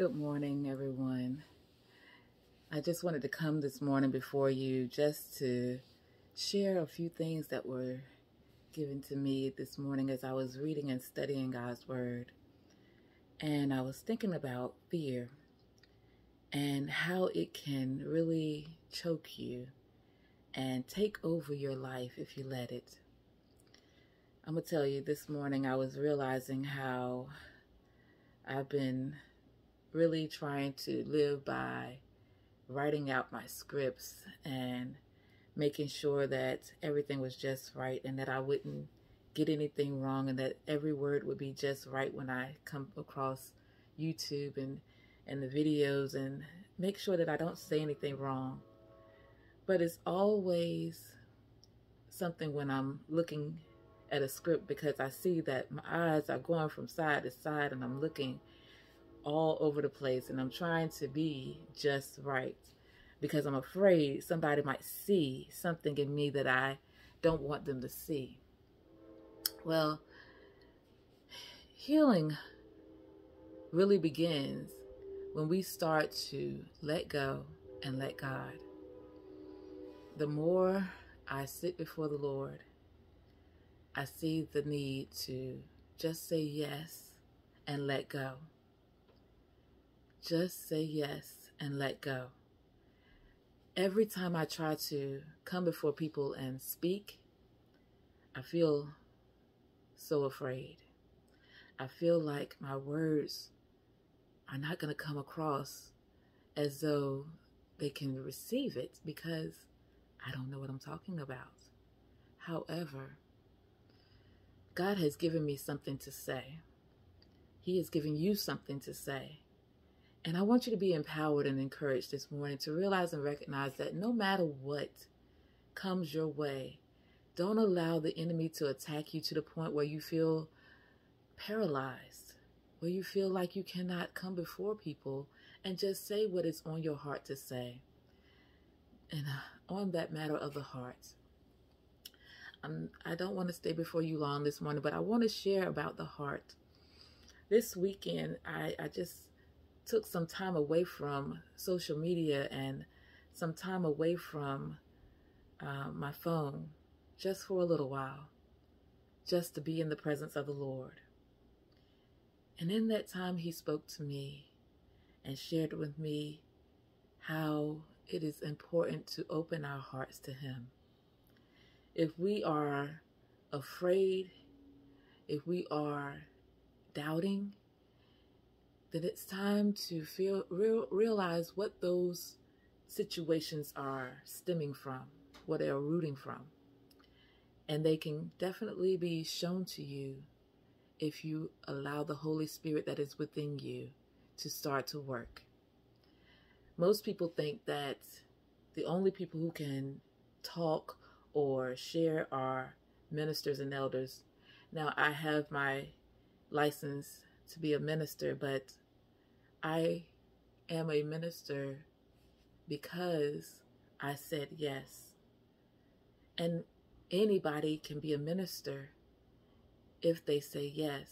Good morning, everyone. I just wanted to come this morning before you just to share a few things that were given to me this morning as I was reading and studying God's Word. And I was thinking about fear and how it can really choke you and take over your life if you let it. I'm going to tell you this morning, I was realizing how I've been really trying to live by writing out my scripts and making sure that everything was just right and that I wouldn't get anything wrong and that every word would be just right when I come across YouTube and and the videos and make sure that I don't say anything wrong. But it's always something when I'm looking at a script because I see that my eyes are going from side to side and I'm looking all over the place and I'm trying to be just right because I'm afraid somebody might see something in me that I don't want them to see. Well, healing really begins when we start to let go and let God. The more I sit before the Lord, I see the need to just say yes and let go. Just say yes and let go. Every time I try to come before people and speak, I feel so afraid. I feel like my words are not going to come across as though they can receive it because I don't know what I'm talking about. However, God has given me something to say. He has given you something to say. And I want you to be empowered and encouraged this morning to realize and recognize that no matter what comes your way, don't allow the enemy to attack you to the point where you feel paralyzed, where you feel like you cannot come before people and just say what is on your heart to say. And uh, on that matter of the heart, um, I don't want to stay before you long this morning, but I want to share about the heart. This weekend, I, I just took some time away from social media and some time away from uh, my phone just for a little while, just to be in the presence of the Lord. And in that time, He spoke to me and shared with me how it is important to open our hearts to Him. If we are afraid, if we are doubting, then it's time to feel real, realize what those situations are stemming from, what they are rooting from. And they can definitely be shown to you if you allow the Holy Spirit that is within you to start to work. Most people think that the only people who can talk or share are ministers and elders. Now, I have my license to be a minister, but I am a minister because I said yes. And anybody can be a minister if they say yes.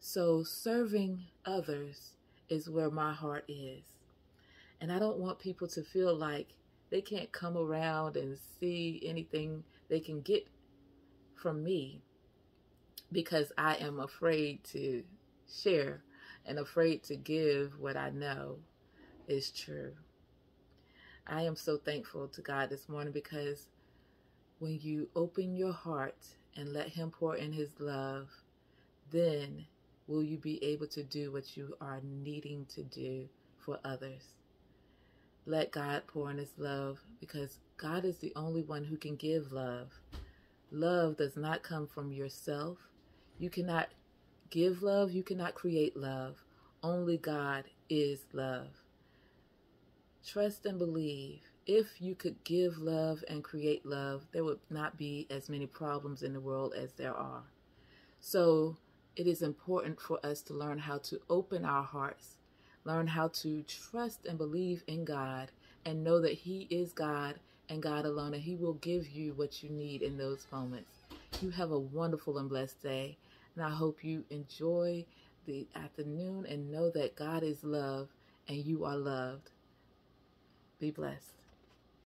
So serving others is where my heart is. And I don't want people to feel like they can't come around and see anything they can get from me because I am afraid to share and afraid to give what I know is true. I am so thankful to God this morning because when you open your heart and let Him pour in His love, then will you be able to do what you are needing to do for others. Let God pour in His love because God is the only one who can give love. Love does not come from yourself. You cannot give love, you cannot create love. Only God is love. Trust and believe. If you could give love and create love, there would not be as many problems in the world as there are. So it is important for us to learn how to open our hearts, learn how to trust and believe in God, and know that He is God and God alone, and He will give you what you need in those moments. You have a wonderful and blessed day, and I hope you enjoy the afternoon and know that God is love and you are loved. Be blessed.